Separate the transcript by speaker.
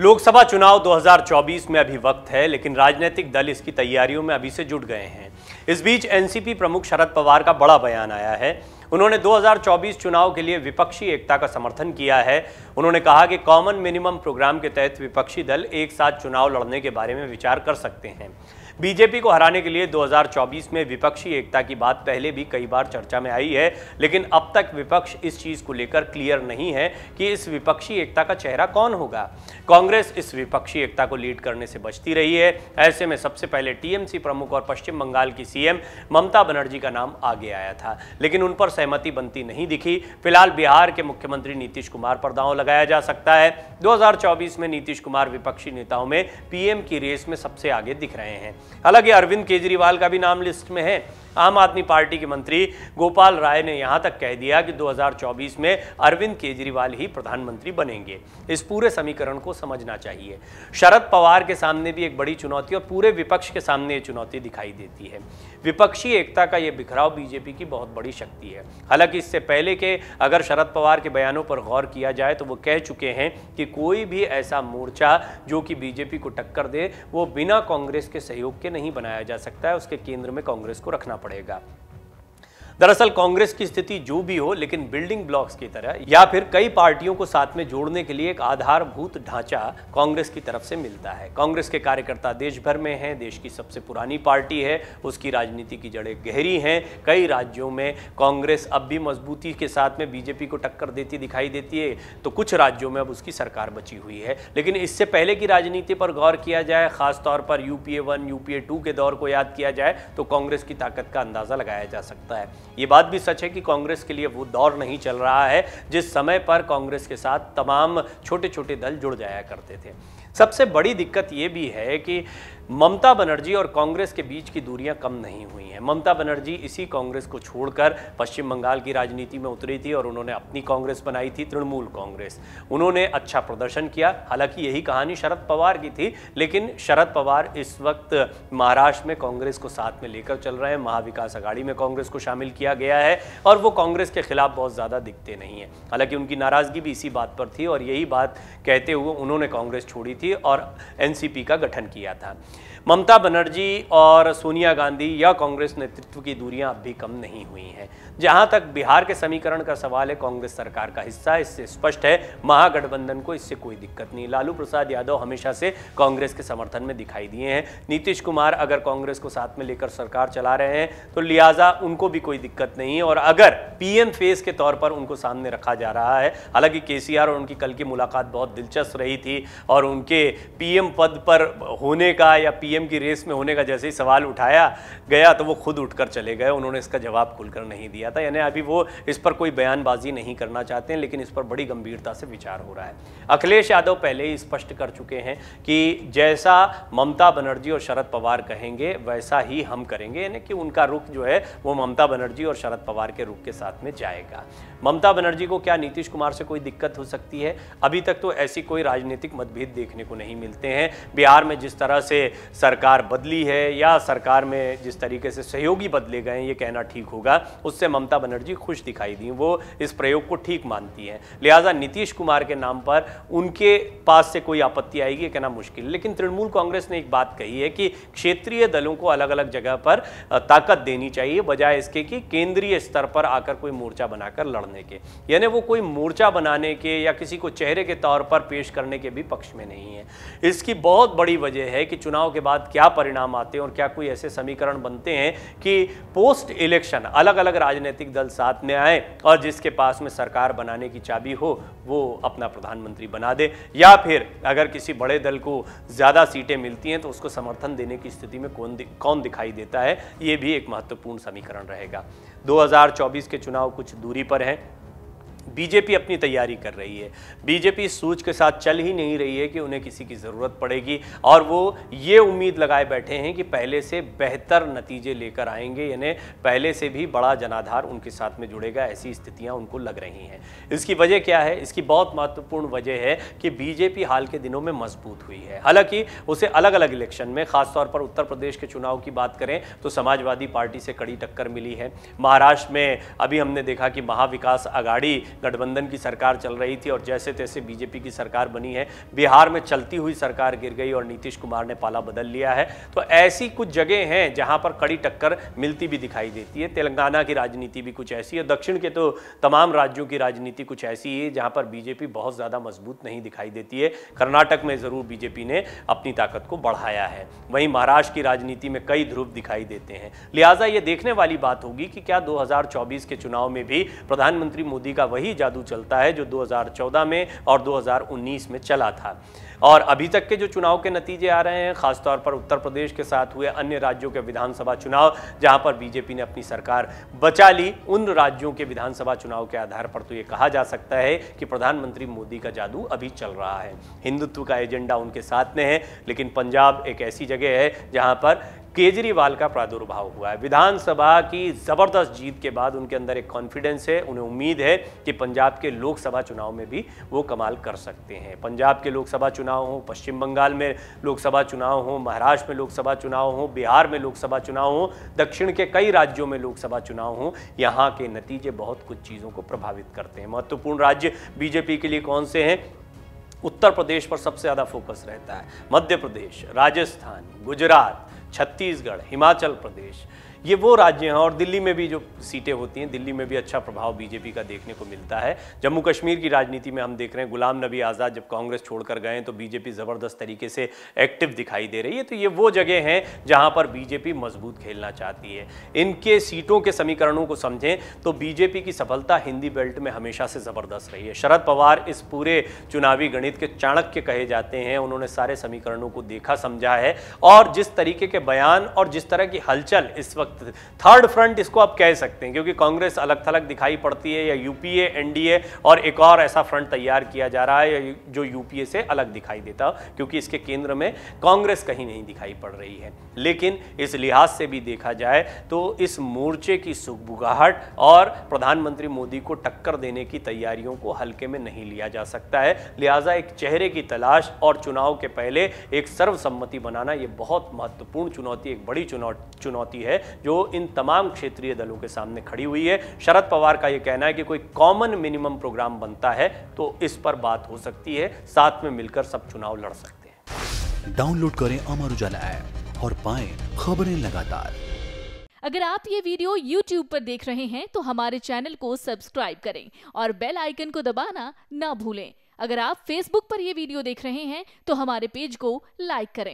Speaker 1: लोकसभा चुनाव 2024 में अभी वक्त है, लेकिन राजनीतिक दल इसकी तैयारियों में अभी से जुट गए हैं। इस बीच एनसीपी प्रमुख शरद पवार का बड़ा बयान आया है। उन्होंने 2024 चुनाव के लिए विपक्षी एकता का समर्थन किया है। उन्होंने कहा कि कॉमन मिनिमम प्रोग्राम के तहत विपक्षी दल एक साथ चुनाव लड़ने के बारे में विचार कर सकते हैं। बीजेपी को हराने के लिए 2024 में विपक्षी एकता की बात पहले भी कई बार चर्चा में आई है, लेकिन अब तक विपक्ष इस चीज़ को लेकर क्लियर नहीं है कि इस विपक्षी एकता का चेहरा कौन होगा। कांग्रेस इस विपक्षी एकता को लीड करने से बचती रही है। ऐसे में सबसे पहले टीएमसी प्रमुख और पश्चिम बंगाल की सीएम ममता बनर्जी का नाम आगे आया था, लेकिन उन पर सहमति बनती नहीं दिखी। फ़िलहाल बिहार के मुख्यमंत्री नीतीश कुमार पर दांव लगाया जा सकता है। 2024 में नीतीश कुमार विपक्षी नेताओं में पीएम की रेस में सबसे आगे दिख रहे हैं। हालाँकि अरविंद केजरीवाल का भी नाम लिस्ट में है। आम आदमी पार्टी के मंत्री गोपाल राय ने यहाँ तक कह दिया कि 2024 में अरविंद केजरीवाल ही प्रधानमंत्री बनेंगे। इस पूरे समीकरण को समझना चाहिए। शरद पवार के सामने भी एक बड़ी चुनौती और पूरे विपक्ष के सामने ये चुनौती दिखाई देती है। विपक्षी एकता का ये बिखराव बीजेपी की बहुत बड़ी शक्ति है। हालाँकि इससे पहले के अगर शरद पवार के बयानों पर गौर किया जाए तो वो कह चुके हैं कि कोई भी ऐसा मोर्चा जो कि बीजेपी को टक्कर दे, वो बिना कांग्रेस के सहयोग के नहीं बनाया जा सकता है, उसके केंद्र में कांग्रेस को रखना पड़ेगा। दरअसल कांग्रेस की स्थिति जो भी हो, लेकिन बिल्डिंग ब्लॉक्स की तरह, या फिर कई पार्टियों को साथ में जोड़ने के लिए एक आधारभूत ढांचा कांग्रेस की तरफ़ से मिलता है। कांग्रेस के कार्यकर्ता देश भर में हैं, देश की सबसे पुरानी पार्टी है, उसकी राजनीति की जड़ें गहरी हैं। कई राज्यों में कांग्रेस अब भी मजबूती के साथ में बीजेपी को टक्कर देती दिखाई देती है तो कुछ राज्यों में अब उसकी सरकार बची हुई है। लेकिन इससे पहले की राजनीति पर गौर किया जाए, खासतौर पर यूपीए वन, यूपीए टू के दौर को याद किया जाए तो कांग्रेस की ताकत का अंदाज़ा लगाया जा सकता है। ये बात भी सच है कि कांग्रेस के लिए वो दौर नहीं चल रहा है, जिस समय पर कांग्रेस के साथ तमाम छोटे छोटे दल जुड़ जाया करते थे। सबसे बड़ी दिक्कत ये भी है कि ममता बनर्जी और कांग्रेस के बीच की दूरियाँ कम नहीं हुई हैं। ममता बनर्जी इसी कांग्रेस को छोड़कर पश्चिम बंगाल की राजनीति में उतरी थी और उन्होंने अपनी कांग्रेस बनाई थी, तृणमूल कांग्रेस। उन्होंने अच्छा प्रदर्शन किया, हालाँकि यही कहानी शरद पवार की थी, लेकिन शरद पवार इस वक्त महाराष्ट्र में कांग्रेस को साथ में लेकर चल रहे हैं, महाविकास अघाड़ी में कांग्रेस को शामिल किया गया है और वो कांग्रेस के खिलाफ बहुत ज़्यादा दिखते नहीं हैं। हालाँकि उनकी नाराज़गी भी इसी बात पर थी और यही बात कहते हुए उन्होंने कांग्रेस छोड़ी थी। और एनसीपी का गठन किया था। ममता बनर्जी और सोनिया गांधी या कांग्रेस नेतृत्व की दूरियाँ अब भी कम नहीं हुई हैं। जहाँ तक बिहार के समीकरण का सवाल है, कांग्रेस सरकार का हिस्सा इससे स्पष्ट है। महागठबंधन को इससे कोई दिक्कत नहीं। लालू प्रसाद यादव हमेशा से कांग्रेस के समर्थन में दिखाई दिए हैं। नीतीश कुमार अगर कांग्रेस को साथ में लेकर सरकार चला रहे हैं तो लिहाजा उनको भी कोई दिक्कत नहीं है। और अगर पीएम फेस के तौर पर उनको सामने रखा जा रहा है, हालाँकि केसीआर और उनकी कल की मुलाकात बहुत दिलचस्प रही थी और उनके पीएम पद पर होने का या पीएम की रेस में होने का जैसे ही सवाल उठाया गया तो वो खुद उठकर चले गए। उन्होंने इसका जवाब खुलकर नहीं दिया था। यानी अभी वो इस पर कोई बयानबाजी नहीं करना चाहते हैं, लेकिन इस पर बड़ी गंभीरता से विचार हो रहा है। अखिलेश यादव पहले ही स्पष्ट कर चुके हैं कि जैसा ममता बनर्जी और शरद पवार कहेंगे, वैसा ही हम करेंगे। यानी कि उनका रुख जो है, वो ममता बनर्जी और शरद पवार के रुख के साथ में जाएगा। ममता बनर्जी को क्या नीतीश कुमार से कोई दिक्कत हो सकती है? अभी तक तो ऐसी कोई राजनीतिक मतभेद देखने को नहीं मिलते हैं। बिहार में जिस तरह से सरकार बदली है या सरकार में जिस तरीके से सहयोगी बदले गए हैं, ये कहना ठीक होगा। उससे ममता बनर्जी खुश दिखाई दी। वो इस प्रयोग को ठीक मानती हैं। लिहाजा नीतीश कुमार के नाम पर उनके पास से कोई आपत्ति आएगी कहना मुश्किल लेकिन तृणमूल कांग्रेस ने एक बात कही है कि क्षेत्रीय दलों को अलग अलग जगह पर ताकत देनी चाहिए, बजाय इसके कि केंद्रीय स्तर पर आकर कोई मोर्चा बनाकर लड़ने के। यानी वो कोई मोर्चा बनाने के या किसी को चेहरे के तौर पर पेश करने के भी पक्ष में नहीं है। इसकी बहुत बड़ी वजह है कि चुनाव के बाद क्या परिणाम आते हैं और क्या कोई ऐसे समीकरण बनते हैं कि पोस्ट इलेक्शन अलग अलग राजनीतिक दल साथ में आए और जिसके पास में सरकार बनाने की चाबी हो वो अपना प्रधानमंत्री बना दे। या फिर अगर किसी बड़े दल को ज़्यादा सीटें मिलती हैं तो उसको समर्थन देने की स्थिति में कौन दि, कौन दिखाई देता है? ये भी एक महत्वपूर्ण समीकरण रहेगा। 2024 के चुनाव कुछ दूरी पर हैं। बीजेपी अपनी तैयारी कर रही है। बीजेपी सोच के साथ चल ही नहीं रही है कि उन्हें किसी की ज़रूरत पड़ेगी और वो ये उम्मीद लगाए बैठे हैं कि पहले से बेहतर नतीजे लेकर आएँगे, यानी पहले से भी बड़ा जनाधार उनके साथ में जुड़ेगा, ऐसी स्थितियाँ उनको लग रही हैं। इसकी वजह क्या है? इसकी बहुत महत्वपूर्ण वजह है कि बीजेपी हाल के दिनों में मज़बूत हुई है। हालाँकि उसे अलग अलग इलेक्शन में, खासतौर पर उत्तर प्रदेश के चुनाव की बात करें तो समाजवादी पार्टी से कड़ी टक्कर मिली है। महाराष्ट्र में अभी हमने देखा कि महाविकास अघाड़ी गठबंधन की सरकार चल रही थी और जैसे तैसे बीजेपी की सरकार बनी है, बिहार में चलती हुई सरकार गिर गई और नीतीश कुमार ने पाला बदल लिया है। तो ऐसी कुछ जगह हैं जहाँ पर कड़ी टक्कर मिलती भी दिखाई देती है। तेलंगाना की राजनीति भी कुछ ऐसी है दक्षिण के तो तमाम राज्यों की राजनीति कुछ ऐसी है जहाँ पर बीजेपी बहुत ज़्यादा मज़बूत नहीं दिखाई देती है। कर्नाटक में ज़रूर बीजेपी ने अपनी ताकत को बढ़ाया है। वहीं महाराष्ट्र की राजनीति में कई ध्रुव दिखाई देते हैं। लिहाजा ये देखने वाली बात होगी कि क्या 2024 के चुनाव में भी प्रधानमंत्री मोदी का वही जादू चलता है, जो 2014 में और 2019 में चला था। और अभी तक के जो चुनाव के नतीजे आ रहे हैं, खासतौर पर उत्तर प्रदेश के साथ हुए अन्य राज्यों के विधानसभा चुनाव, जहाँ पर बीजेपी ने अपनी सरकार बचा ली, उन राज्यों के विधानसभा चुनाव के आधार पर तो ये कहा जा सकता है कि प्रधानमंत्री मोदी का जादू अभी चल रहा है। हिंदुत्व का एजेंडा उनके साथ में है, लेकिन पंजाब एक ऐसी जगह है, जहाँ पर केजरीवाल का प्रादुर्भाव हुआ है। विधानसभा की ज़बरदस्त जीत के बाद उनके अंदर एक कॉन्फिडेंस है, उन्हें उम्मीद है कि पंजाब के लोकसभा चुनाव में भी वो कमाल कर सकते हैं। पंजाब के लोकसभा चुनाव हो, पश्चिम बंगाल में लोकसभा चुनाव हो, महाराष्ट्र में लोकसभा चुनाव हो, बिहार में लोकसभा चुनाव हो, दक्षिण के कई राज्यों में लोकसभा चुनाव हो, यहाँ के नतीजे बहुत कुछ चीज़ों को प्रभावित करते हैं। महत्वपूर्ण राज्य बीजेपी के लिए कौन से हैं? उत्तर प्रदेश पर सबसे ज़्यादा फोकस रहता है। मध्य प्रदेश, राजस्थान, गुजरात छत्तीसगढ़ हिमाचल प्रदेश। ये वो राज्य हैं, और दिल्ली में भी जो सीटें होती हैं, दिल्ली में भी अच्छा प्रभाव बीजेपी का देखने को मिलता है। जम्मू कश्मीर की राजनीति में हम देख रहे हैं, गुलाम नबी आज़ाद जब कांग्रेस छोड़कर गए तो बीजेपी ज़बरदस्त तरीके से एक्टिव दिखाई दे रही है। तो ये वो जगह हैं जहाँ पर बीजेपी मज़बूत खेलना चाहती है। इनके सीटों के समीकरणों को समझें तो बीजेपी की सफलता हिंदी बेल्ट में हमेशा से ज़बरदस्त रही है। शरद पवार इस पूरे चुनावी गणित के चाणक्य कहे जाते हैं, उन्होंने सारे समीकरणों को देखा, समझा है। और जिस तरीके के बयान और जिस तरह की हलचल इस वक्त थर्ड फ्रंट इसको आप कह सकते हैं, क्योंकि कांग्रेस अलग थलग दिखाई पड़ती है, या यूपीए एनडीए, और एक और ऐसा फ्रंट तैयार किया जा रहा है जो यूपीए से अलग दिखाई देता, क्योंकि इसके केंद्र में कांग्रेस कहीं नहीं दिखाई पड़ रही है। लेकिन इस लिहाज से भी देखा जाए तो इस मोर्चे की सुखबुगाहट और प्रधानमंत्री मोदी को टक्कर देने की तैयारियों को हल्के में नहीं लिया जा सकता है। लिहाजा एक चेहरे की तलाश और चुनाव के पहले एक सर्वसम्मति बनाना यह बहुत महत्वपूर्ण चुनौती, एक बड़ी चुनौती है जो इन तमाम क्षेत्रीय दलों के सामने खड़ी हुई है। शरद पवार का यह कहना है कि कोई कॉमन मिनिमम प्रोग्राम बनता है तो इस पर बात हो सकती है। साथ में मिलकर सब चुनाव लड़ सकते हैं।
Speaker 2: डाउनलोड करें अमर उजाला ऐप और पाए खबरें लगातार।
Speaker 3: अगर आप ये वीडियो YouTube पर देख रहे हैं तो हमारे चैनल को सब्सक्राइब करें और बेल आइकन को दबाना ना भूलें। अगर आप Facebook पर यह वीडियो देख रहे हैं तो हमारे पेज को लाइक करें।